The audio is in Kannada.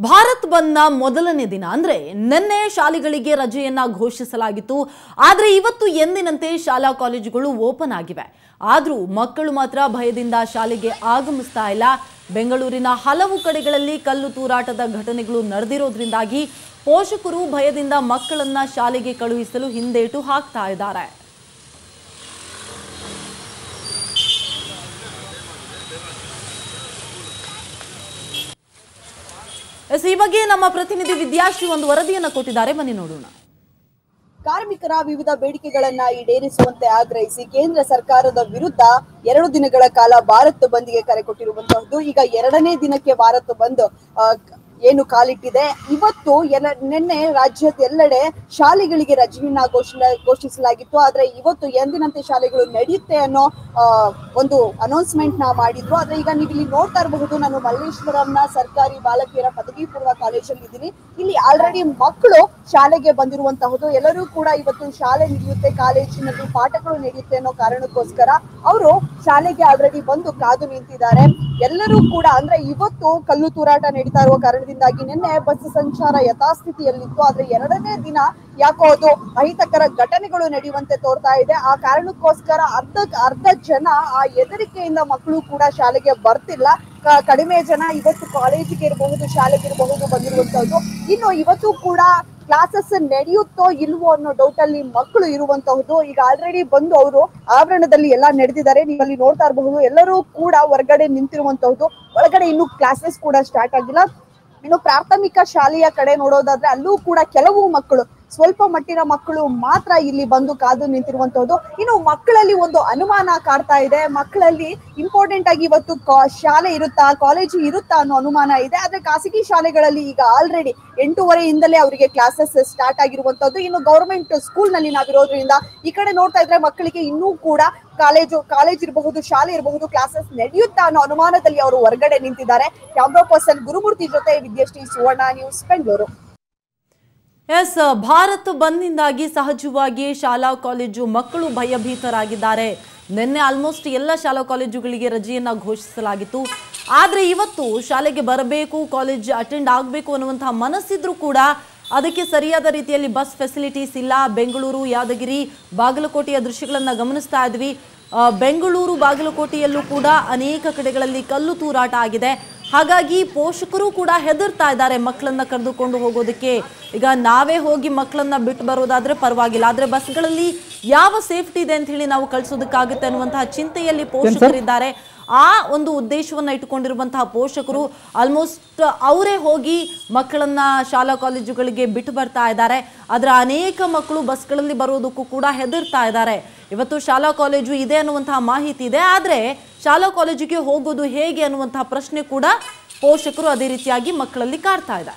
ಭಾರತ್ ಬಂದ್ನ ಮೊದಲನೇ ದಿನ. ಅಂದ್ರೆ ನಿನ್ನೆ ಶಾಲೆಗಳಿಗೆ ರಜೆಯನ್ನ ಘೋಷಿಸಲಾಗಿತ್ತು. ಆದ್ರೆ ಇವತ್ತು ಎಂದಿನಂತೆ ಶಾಲಾ ಕಾಲೇಜುಗಳು ಓಪನ್ ಆಗಿವೆ. ಆದ್ರೂ ಮಕ್ಕಳು ಮಾತ್ರ ಭಯದಿಂದ ಶಾಲೆಗೆ ಆಗಮಿಸ್ತಾ ಇಲ್ಲ. ಬೆಂಗಳೂರಿನ ಹಲವು ಕಡೆಗಳಲ್ಲಿ ಕಲ್ಲು ತೂರಾಟದ ಘಟನೆಗಳು ನಡೆದಿರೋದ್ರಿಂದಾಗಿ ಪೋಷಕರು ಭಯದಿಂದ ಮಕ್ಕಳನ್ನ ಶಾಲೆಗೆ ಕಳುಹಿಸಲು ಹಿಂದೇಟು ಹಾಕ್ತಾ ಇದ್ದಾರೆ. ಈ ಬಗ್ಗೆ ನಮ್ಮ ಪ್ರತಿನಿಧಿ ವಿದ್ಯಾಶ್ರೀ ಒಂದು ವರದಿಯನ್ನ ಕೊಟ್ಟಿದ್ದಾರೆ. ಬನ್ನಿ ನೋಡೋಣ. ಕಾರ್ಮಿಕರ ವಿವಿಧ ಬೇಡಿಕೆಗಳನ್ನ ಈಡೇರಿಸುವಂತೆ ಆಗ್ರಹಿಸಿ ಕೇಂದ್ರ ಸರ್ಕಾರದ ವಿರುದ್ಧ ಎರಡು ದಿನಗಳ ಕಾಲ ಭಾರತ್ ಬಂದ್ಗೆ ಕರೆ ಕೊಟ್ಟಿರುವಂತಹದ್ದು. ಈಗ ಎರಡನೇ ದಿನಕ್ಕೆ ಭಾರತ್ ಬಂದ್ ಏನು ಕಾಲಿಟ್ಟಿದೆ. ಇವತ್ತು ಎಲ್ಲ ನಿನ್ನೆ ರಾಜ್ಯದ ಎಲ್ಲೆಡೆ ಶಾಲೆಗಳಿಗೆ ರಜೆಯನ್ನ ಘೋಷಣೆ ಘೋಷಿಸಲಾಗಿತ್ತು. ಆದ್ರೆ ಇವತ್ತು ಎಂದಿನಂತೆ ಶಾಲೆಗಳು ನಡೆಯುತ್ತೆ ಅನ್ನೋ ಒಂದು ಅನೌನ್ಸ್ಮೆಂಟ್ನ ಮಾಡಿದ್ರು. ಆದ್ರೆ ಈಗ ನೀವು ಇಲ್ಲಿ ನೋಡ್ತಾ ಇರಬಹುದು, ನಾನು ಮಲ್ಲೇಶ್ವರಂನ ಸರ್ಕಾರಿ ಬಾಲಕಿಯರ ಪದವಿ ಪೂರ್ವ ಕಾಲೇಜಲ್ಲಿ ಇದ್ದೀನಿ. ಇಲ್ಲಿ ಆಲ್ರೆಡಿ ಮಕ್ಕಳು ಶಾಲೆಗೆ ಬಂದಿರುವಂತಹದ್ದು. ಎಲ್ಲರೂ ಕೂಡ ಇವತ್ತು ಶಾಲೆ ನಡೆಯುತ್ತೆ, ಕಾಲೇಜಿನಲ್ಲಿ ಪಾಠಗಳು ನಡೆಯುತ್ತೆ ಅನ್ನೋ ಕಾರಣಕ್ಕೋಸ್ಕರ ಅವರು ಶಾಲೆಗೆ ಆಲ್ರೆಡಿ ಬಂದು ಕಾದು ನಿಂತಿದ್ದಾರೆ. ಎಲ್ಲರೂ ಕೂಡ ಅಂದ್ರೆ ಇವತ್ತು ಕಲ್ಲು ತೂರಾಟ ನಡೀತಾ ಇರುವ ಕಾರಣದಿಂದಾಗಿ ನಿನ್ನೆ ಬಸ್ ಸಂಚಾರ ಯಥಾಸ್ಥಿತಿಯಲ್ಲಿತ್ತು. ಆದ್ರೆ ಎರಡನೇ ದಿನ ಯಾಕೋ ಅದು ಅಹಿತಕರ ಘಟನೆಗಳು ನಡೆಯುವಂತೆ ತೋರ್ತಾ ಇದೆ. ಆ ಕಾರಣಕ್ಕೋಸ್ಕರ ಅರ್ಧ ಅರ್ಧ ಜನ ಆ ಹೆದರಿಕೆಯಿಂದ ಮಕ್ಕಳು ಕೂಡ ಶಾಲೆಗೆ ಬರ್ತಿಲ್ಲ. ಕಡಿಮೆ ಜನ ಇವತ್ತು ಕಾಲೇಜಿಗೆ ಇರಬಹುದು, ಶಾಲೆಗೆ ಇರಬಹುದು ಬಂದಿರುವಂತದ್ದು ಇನ್ನು ಇವತ್ತು ಕೂಡ ಕ್ಲಾಸಸ್ ನಡೆಯುತ್ತೋ ಇಲ್ವೋ ಅನ್ನೋ ಡೌಟ್ ಅಲ್ಲಿ ಮಕ್ಕಳು ಇರುವಂತಹದ್ದು. ಈಗ ಆಲ್ರೆಡಿ ಬಂದು ಅವರು ಆವರಣದಲ್ಲಿ ಎಲ್ಲ ನಡೆದಿದ್ದಾರೆ. ನೀವು ಅಲ್ಲಿ ನೋಡ್ತಾ ಇರಬಹುದು. ಎಲ್ಲರೂ ಕೂಡ ಹೊರಗಡೆ ನಿಂತಿರುವಂತಹದ್ದು. ಒಳಗಡೆ ಇನ್ನು ಕ್ಲಾಸಸ್ ಕೂಡ ಸ್ಟಾರ್ಟ್ ಆಗಿಲ್ಲ. ಇನ್ನು ಪ್ರಾಥಮಿಕ ಶಾಲೆಯ ಕಡೆ ನೋಡೋದಾದ್ರೆ ಅಲ್ಲೂ ಕೂಡ ಕೆಲವು ಮಕ್ಕಳು ಸ್ವಲ್ಪ ಮಟ್ಟಿನ ಮಕ್ಕಳು ಮಾತ್ರ ಇಲ್ಲಿ ಬಂದು ಕಾದು ನಿಂತಿರುವಂತಹದ್ದು. ಇನ್ನು ಮಕ್ಕಳಲ್ಲಿ ಒಂದು ಅನುಮಾನ ಕಾಡ್ತಾ ಇದೆ. ಮಕ್ಕಳಲ್ಲಿ ಇಂಪಾರ್ಟೆಂಟ್ ಆಗಿ ಇವತ್ತು ಶಾಲೆ ಇರುತ್ತಾ ಕಾಲೇಜು ಇರುತ್ತಾ ಅನ್ನೋ ಅನುಮಾನ ಇದೆ. ಆದ್ರೆ ಖಾಸಗಿ ಶಾಲೆಗಳಲ್ಲಿ ಈಗ ಆಲ್ರೆಡಿ ಎಂಟೂವರೆಯಿಂದಲೇ ಅವರಿಗೆ ಕ್ಲಾಸಸ್ ಸ್ಟಾರ್ಟ್ ಆಗಿರುವಂತದ್ದು ಇನ್ನು ಗೌರ್ಮೆಂಟ್ ಸ್ಕೂಲ್ನಲ್ಲಿ ನಾವಿರೋದ್ರಿಂದ ಈ ಕಡೆ ನೋಡ್ತಾ ಇದ್ರೆ ಮಕ್ಕಳಿಗೆ ಇನ್ನೂ ಕೂಡ ಕಾಲೇಜು ಕಾಲೇಜ್ ಇರಬಹುದು, ಶಾಲೆ ಇರಬಹುದು ಕ್ಲಾಸಸ್ ನಡೆಯುತ್ತಾ ಅನ್ನೋ ಅನುಮಾನದಲ್ಲಿ ಅವರು ಹೊರಗಡೆ ನಿಂತಿದ್ದಾರೆ. ಕ್ಯಾಮ್ರಾ ಪರ್ಸನ್ ಗುರುಮೂರ್ತಿ ಜೊತೆ ವಿದ್ಯಾಶ್ರೀ ಸುವರ್ಣ ನ್ಯೂಸ್ ಬೆಂಗಳೂರು. ಎಸ್, ಭಾರತ್ ಬಂದ್ನಿಂದಾಗಿ ಸಹಜವಾಗಿ ಶಾಲಾ ಕಾಲೇಜು ಮಕ್ಕಳು ಭಯಭೀತರಾಗಿದ್ದಾರೆ. ನಿನ್ನೆ ಆಲ್ಮೋಸ್ಟ್ ಎಲ್ಲ ಶಾಲಾ ಕಾಲೇಜುಗಳಿಗೆ ರಜೆಯನ್ನ ಘೋಷಿಸಲಾಗಿತ್ತು. ಆದರೆ ಇವತ್ತು ಶಾಲೆಗೆ ಬರಬೇಕು, ಕಾಲೇಜ್ ಅಟೆಂಡ್ ಆಗಬೇಕು ಅನ್ನುವಂತಹ ಮನಸ್ಸಿದ್ರೂ ಕೂಡ ಅದಕ್ಕೆ ಸರಿಯಾದ ರೀತಿಯಲ್ಲಿ ಬಸ್ ಫೆಸಿಲಿಟೀಸ್ ಇಲ್ಲ. ಬೆಂಗಳೂರು, ಯಾದಗಿರಿ, ಬಾಗಲಕೋಟೆಯ ದೃಶ್ಯಗಳನ್ನು ಗಮನಿಸ್ತಾ ಇದ್ವಿ. ಬೆಂಗಳೂರು, ಬಾಗಲಕೋಟೆಯಲ್ಲೂ ಕೂಡ ಅನೇಕ ಕಡೆಗಳಲ್ಲಿ ಕಲ್ಲು ತೂರಾಟ ಆಗಿದೆ. ಹಾಗಾಗಿ ಪೋಷಕರು ಕೂಡ ಹೆದರ್ತಾ ಇದ್ದಾರೆ ಮಕ್ಕಳನ್ನ ಕರೆದುಕೊಂಡು ಹೋಗೋದಕ್ಕೆ. ಈಗ ನಾವೇ ಹೋಗಿ ಮಕ್ಕಳನ್ನ ಬಿಟ್ಟು ಬರೋದಾದ್ರೆ ಪರವಾಗಿಲ್ಲ ಆದ್ರೆ ಬಸ್ಗಳಲ್ಲಿ ಯಾವ ಸೇಫ್ಟಿ ಇದೆ ಅಂತ ಹೇಳಿ ನಾವು ಕಳಿಸೋದಕ್ಕಾಗುತ್ತೆ ಅನ್ನುವಂತಹ ಚಿಂತೆಯಲ್ಲಿ ಪೋಷಕರಿದ್ದಾರೆ. ಆ ಒಂದು ಉದ್ದೇಶವನ್ನು ಇಟ್ಟುಕೊಂಡಿರುವಂತಹ ಪೋಷಕರು ಆಲ್ಮೋಸ್ಟ್ ಅವರೇ ಹೋಗಿ ಮಕ್ಕಳನ್ನ ಶಾಲಾ ಕಾಲೇಜುಗಳಿಗೆ ಬಿಟ್ಟು ಬರ್ತಾ ಇದ್ದಾರೆ. ಅದರ ಅನೇಕ ಮಕ್ಕಳು ಬಸ್ಗಳಲ್ಲಿ ಬರೋದಕ್ಕೂ ಕೂಡ ಹೆದರ್ತಾ ಇದ್ದಾರೆ. ಇವತ್ತು ಶಾಲಾ ಕಾಲೇಜು ಇದೆ ಅನ್ನುವಂತಹ ಮಾಹಿತಿ ಇದೆ. ಆದರೆ ಶಾಲಾ ಕಾಲೇಜಿಗೆ ಹೋಗೋದು ಹೇಗೆ ಅನ್ನುವಂತಹ ಪ್ರಶ್ನೆ ಕೂಡ ಪೋಷಕರು ಅದೇ ರೀತಿಯಾಗಿ ಮಕ್ಕಳಲ್ಲಿ ಕಾಡ್ತಾ ಇದೆ